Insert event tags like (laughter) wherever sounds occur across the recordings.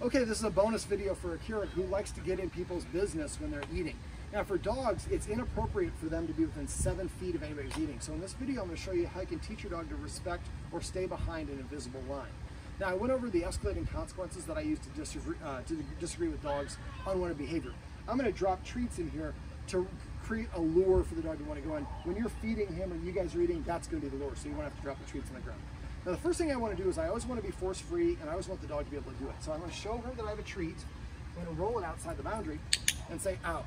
Okay, this is a bonus video for Akira who likes to get in people's business when they're eating. Now for dogs, it's inappropriate for them to be within seven feet of anybody who's eating. So in this video, I'm gonna show you how you can teach your dog to respect or stay behind an invisible line. Now I went over the escalating consequences that I use to disagree, uh, to disagree with dogs' on unwanted behavior. I'm gonna drop treats in here to create a lure for the dog to wanna go in. When you're feeding him or you guys are eating, that's gonna be the lure, so you won't have to drop the treats on the ground. Now the first thing I want to do is I always want to be force free and I always want the dog to be able to do it. So I'm going to show her that I have a treat. I'm going to roll it outside the boundary and say out.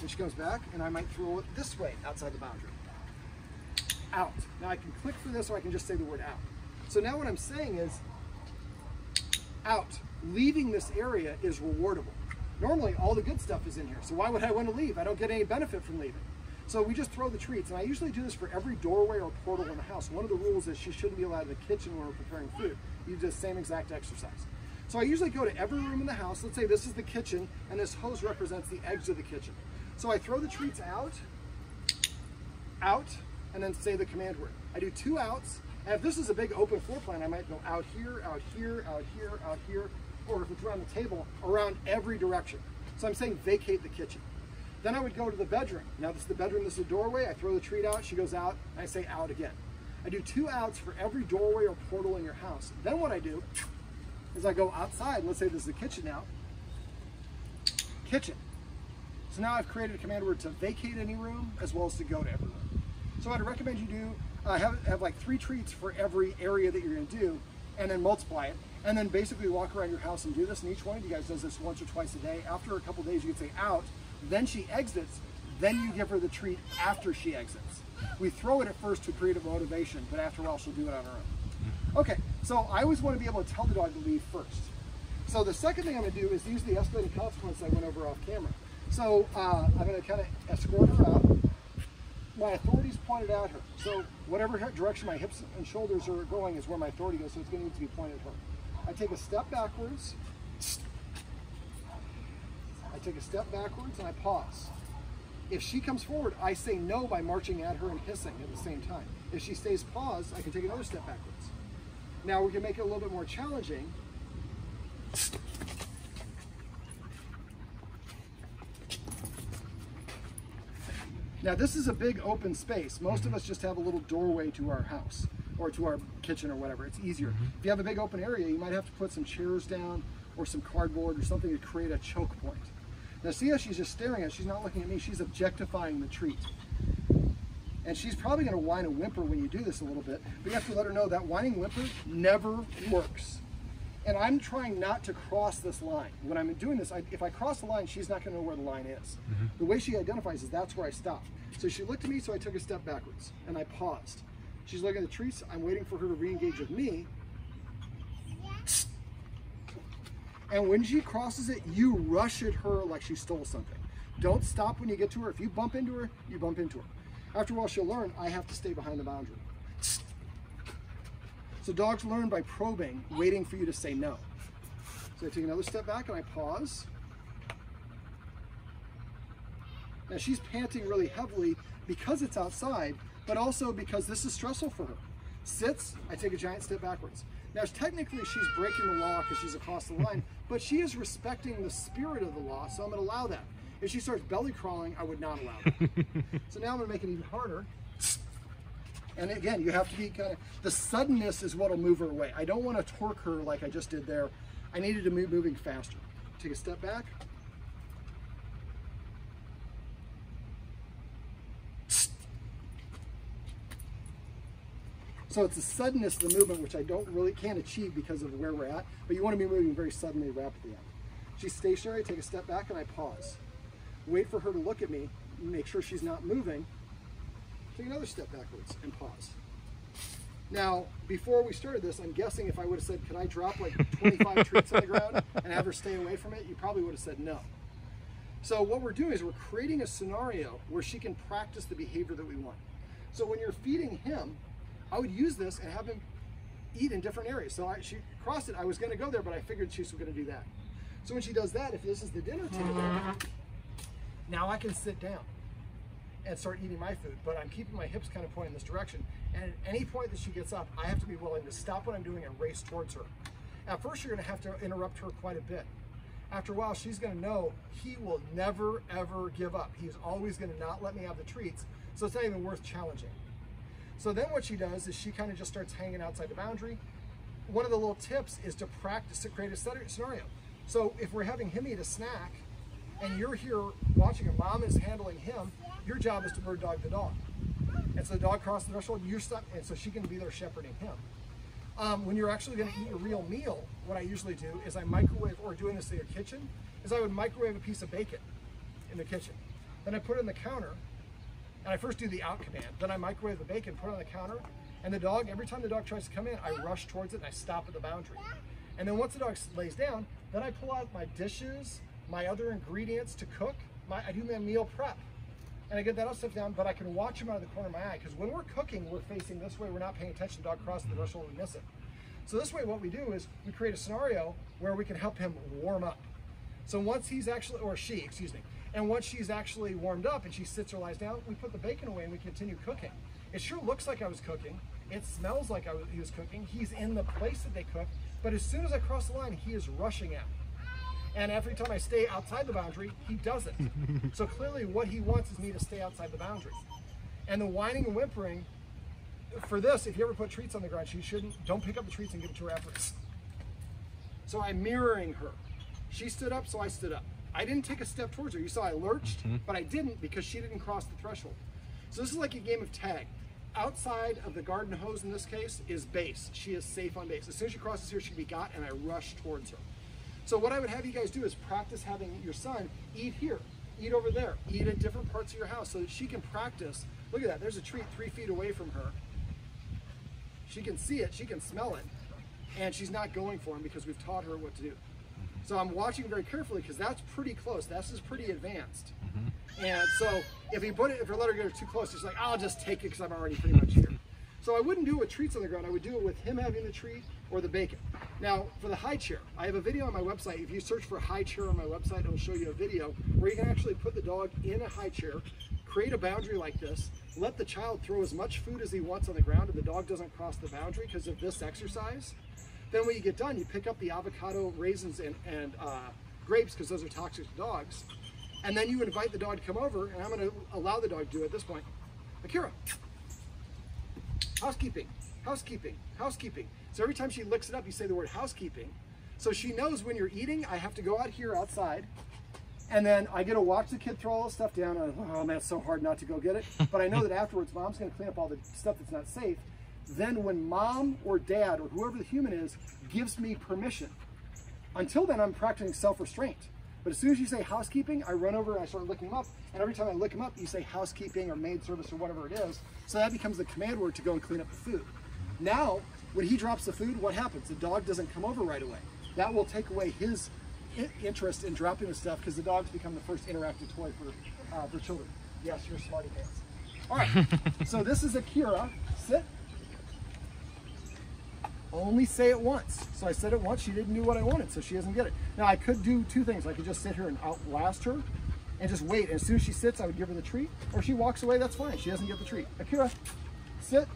And she comes back and I might throw it this way outside the boundary. Out. Now I can click for this or I can just say the word out. So now what I'm saying is out. Leaving this area is rewardable. Normally all the good stuff is in here. So why would I want to leave? I don't get any benefit from leaving. So we just throw the treats, and I usually do this for every doorway or portal in the house. One of the rules is she shouldn't be allowed in the kitchen when we're preparing food. You do the same exact exercise. So I usually go to every room in the house. Let's say this is the kitchen, and this hose represents the edge of the kitchen. So I throw the treats out, out, and then say the command word. I do two outs, and if this is a big open floor plan, I might go out here, out here, out here, out here, or if it's around the table, around every direction. So I'm saying vacate the kitchen. Then I would go to the bedroom. Now this is the bedroom, this is the doorway. I throw the treat out, she goes out, and I say out again. I do two outs for every doorway or portal in your house. Then what I do is I go outside, let's say this is the kitchen now, kitchen. So now I've created a command word to vacate any room as well as to go to every room. So I'd recommend you do, uh, have, have like three treats for every area that you're gonna do and then multiply it. And then basically walk around your house and do this. And each one of you guys does this once or twice a day. After a couple days, you can say out, then she exits, then you give her the treat after she exits. We throw it at first to create a motivation, but after a while she'll do it on her own. Okay, so I always want to be able to tell the dog to leave first. So the second thing I'm going to do is use the escalating consequence I went over off camera. So uh, I'm going to kind of escort her out. My authority's pointed at her. So whatever direction my hips and shoulders are going is where my authority goes, so it's going to need to be pointed at her. I take a step backwards, I take a step backwards and I pause. If she comes forward, I say no by marching at her and hissing at the same time. If she stays paused, I can take another step backwards. Now we can make it a little bit more challenging. Now this is a big open space. Most of mm-hmm. us just have a little doorway to our house or to our kitchen or whatever. It's easier. Mm-hmm. If you have a big open area, you might have to put some chairs down or some cardboard or something to create a choke point. Now see how she's just staring at, she's not looking at me, she's objectifying the treat. And she's probably gonna whine and whimper when you do this a little bit, but you have to let her know that whining whimper never works. And I'm trying not to cross this line. When I'm doing this, I, if I cross the line, she's not gonna know where the line is. Mm -hmm. The way she identifies is that's where I stop. So she looked at me, so I took a step backwards and I paused. She's looking at the treats, I'm waiting for her to re-engage with me, And when she crosses it, you rush at her like she stole something. Don't stop when you get to her. If you bump into her, you bump into her. After a while, she'll learn, I have to stay behind the boundary. So dogs learn by probing, waiting for you to say no. So I take another step back and I pause. Now she's panting really heavily because it's outside, but also because this is stressful for her. Sits, I take a giant step backwards. Now, technically, she's breaking the law because she's across the line, (laughs) but she is respecting the spirit of the law, so I'm going to allow that. If she starts belly crawling, I would not allow that. (laughs) so now I'm going to make it even harder. And again, you have to be kind of, the suddenness is what will move her away. I don't want to torque her like I just did there. I needed to move moving faster. Take a step back. So it's the suddenness of the movement, which I don't really can't achieve because of where we're at, but you want to be moving very suddenly, rapidly. She's stationary, take a step back and I pause. Wait for her to look at me, make sure she's not moving. Take another step backwards and pause. Now, before we started this, I'm guessing if I would have said, can I drop like 25 (laughs) treats on the ground and have her stay away from it, you probably would have said no. So what we're doing is we're creating a scenario where she can practice the behavior that we want. So when you're feeding him, I would use this and have him eat in different areas. So I, she crossed it. I was going to go there, but I figured she was going to do that. So when she does that, if this is the dinner table, now I can sit down and start eating my food, but I'm keeping my hips kind of pointing this direction. And at any point that she gets up, I have to be willing to stop what I'm doing and race towards her. At first, you're gonna have to interrupt her quite a bit. After a while, she's gonna know he will never, ever give up. He's always gonna not let me have the treats, so it's not even worth challenging. So then what she does is she kind of just starts hanging outside the boundary. One of the little tips is to practice to create a scenario. So if we're having him eat a snack and you're here watching and mom is handling him, your job is to bird dog the dog. And so the dog crosses the threshold, and you're stuck, and so she can be there shepherding him. Um, when you're actually going to eat a real meal, what I usually do is I microwave, or doing this in your kitchen, is I would microwave a piece of bacon in the kitchen. Then I put it on the counter, and I first do the out command. Then I microwave the bacon, put it on the counter, and the dog, every time the dog tries to come in, I rush towards it and I stop at the boundary. And then once the dog lays down, then I pull out my dishes, my other ingredients to cook. My, I do my meal prep. And I get that all stuff down, but I can watch him out of the corner of my eye because when we're cooking, we're facing this way. We're not paying attention. To the dog crosses the threshold, we miss it. So this way, what we do is we create a scenario where we can help him warm up. So once he's actually, or she, excuse me, and once she's actually warmed up and she sits or lies down, we put the bacon away and we continue cooking. It sure looks like I was cooking. It smells like I was, he was cooking. He's in the place that they cook. But as soon as I cross the line, he is rushing out. And every time I stay outside the boundary, he doesn't. so (laughs) clearly what he wants is me to stay outside the boundary. And the whining and whimpering, for this, if you ever put treats on the ground, she shouldn't, don't pick up the treats and give it to her afterwards. So I'm mirroring her. She stood up, so I stood up. I didn't take a step towards her. You saw I lurched, mm -hmm. but I didn't because she didn't cross the threshold. So this is like a game of tag. Outside of the garden hose in this case is base. She is safe on base. As soon as she crosses here, she can be got, and I rush towards her. So what I would have you guys do is practice having your son eat here, eat over there, eat at different parts of your house so that she can practice. Look at that, there's a treat three feet away from her. She can see it, she can smell it, and she's not going for him because we've taught her what to do. So I'm watching very carefully because that's pretty close. This is pretty advanced. Mm -hmm. And so if he put it, if I let her get too close, she's like, I'll just take it because I'm already pretty much here. So I wouldn't do it with treats on the ground. I would do it with him having the treat or the bacon. Now, for the high chair, I have a video on my website. If you search for high chair on my website, it'll show you a video where you can actually put the dog in a high chair, create a boundary like this, let the child throw as much food as he wants on the ground and the dog doesn't cross the boundary because of this exercise. Then when you get done, you pick up the avocado, raisins, and, and uh, grapes because those are toxic to dogs. And then you invite the dog to come over, and I'm going to allow the dog to do it at this point. Akira, housekeeping, housekeeping, housekeeping. So every time she licks it up, you say the word housekeeping. So she knows when you're eating, I have to go out here outside, and then I get to watch the kid throw all the stuff down. And, oh man, it's so hard not to go get it. But I know that afterwards, mom's going to clean up all the stuff that's not safe then when mom or dad or whoever the human is gives me permission. Until then, I'm practicing self-restraint. But as soon as you say housekeeping, I run over and I start looking them up. And every time I look them up, you say housekeeping or maid service or whatever it is. So that becomes the command word to go and clean up the food. Now, when he drops the food, what happens? The dog doesn't come over right away. That will take away his interest in dropping the stuff because the dogs become the first interactive toy for, uh, for children. Yes, you're smarty pants. All right, (laughs) so this is Akira. Sit only say it once. So I said it once, she didn't do what I wanted, so she doesn't get it. Now I could do two things. I could just sit here and outlast her and just wait. And as soon as she sits, I would give her the treat. Or she walks away, that's fine. She doesn't get the treat. Akira, sit,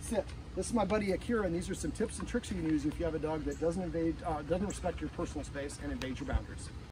sit. This is my buddy Akira, and these are some tips and tricks you can use if you have a dog that doesn't invade, uh, doesn't respect your personal space and invade your boundaries.